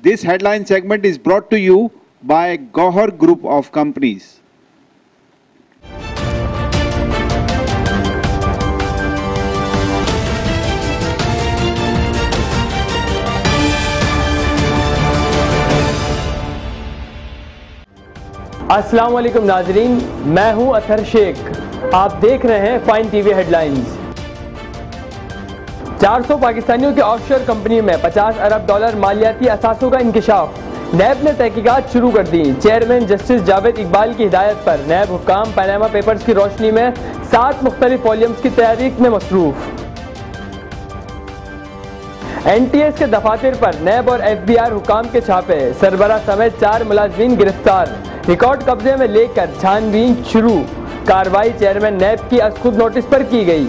This headline segment is brought to you by Gohar Group of Companies. वालेकुम नाजरीन मैं हूँ अथर शेख आप देख रहे हैं फाइन टीवी हेडलाइंस 400 पाकिस्तानियों की ऑफशोर कंपनी में 50 अरब डॉलर मालियाती असासों का इंकशाफ। नैब ने तहकीकात शुरू कर दी। चेयरमैन जस्टिस जावेद इकबाल की हिदायत पर नैब हुकाम पैनामा पेपर्स की रोशनी में सात मुख्तलिफ़ वॉल्यूम्स की तैयारी में मसरूफ। एन टी एस के दफातर पर नैब और एफ़ बी आर हुकाम के छापे। सरबरा समेत चार मुलाजमीन गिरफ़्तार। रिकॉर्ड कब्जे में लेकर छानबीन शुरू। कार्रवाई चेयरमैन नैब की खुद नोटिस पर की गई।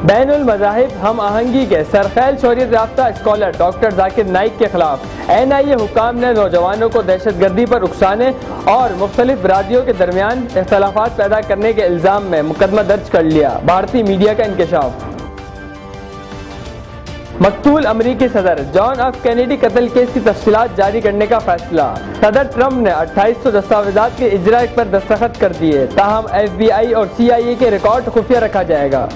बैन मजाहिब, हम आहंगी के सरखैल शौरियत याफ्ता स्कॉलर डॉक्टर जाकिर नाइक के खिलाफ एन आई ए हुकाम ने नौजवानों को दहशत गर्दी पर उकसाने और मुख्तलिफ़ बरादियों के दरमियान अख्तलाफा पैदा करने के इल्ज़ाम में मुकदमा दर्ज कर लिया। भारतीय मीडिया का इंकशाफ। मकतूल अमरीकी सदर जॉन ऑफ़ कैनेडी कत्ल केस की तफसीत जारी करने का फैसला। सदर ट्रंप ने अट्ठाईस सौ दस्तावेजात के इजरा पर दस्तखत कर दिए। ताहम एफ़ बी आई और सी आई ए के रिकॉर्ड खुफिया रखा जाएगा।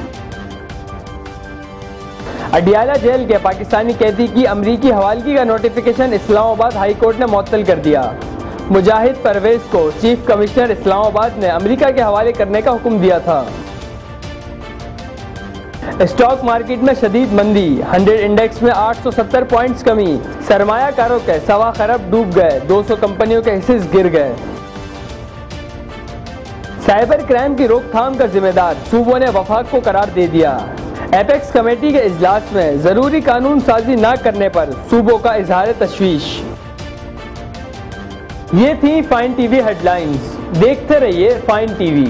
अडियाला जेल के पाकिस्तानी कैदी की अमरीकी हवालगी का नोटिफिकेशन इस्लामाबाद हाई कोर्ट ने मुअत्तल कर दिया। मुजाहिद परवेज को चीफ कमिश्नर इस्लामाबाद ने अमरीका के हवाले करने का हुक्म दिया था। स्टॉक मार्केट में शदीद मंदी 100 इंडेक्स में 870 पॉइंट्स कमी, सरमायाकारों के सवा खरब डूब गए 200 कंपनियों के हिस्से गिर गए। साइबर क्राइम की रोकथाम का जिम्मेदार, सूबों ने वफाक को करार दे दिया। एपेक्स कमेटी के इजलास में ज़रूरी कानून साजी न करने पर सूबों का इजहार तशवीश। ये थी फाइन टीवी हेडलाइंस। देखते रहिए फाइन टीवी।